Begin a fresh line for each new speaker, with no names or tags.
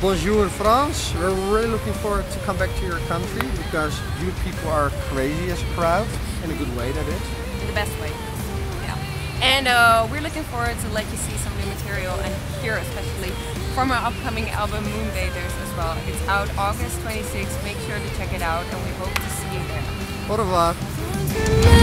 Bonjour, France. We're really looking forward to come back to your country because you people are crazy as a crowd. In a good way, that is.
In the best way. Yeah. And uh, we're looking forward to let you see some new material and here especially from our upcoming album Moonbathers as well. It's out August 26th. Make sure to check it out and we hope to see you there.
Au revoir.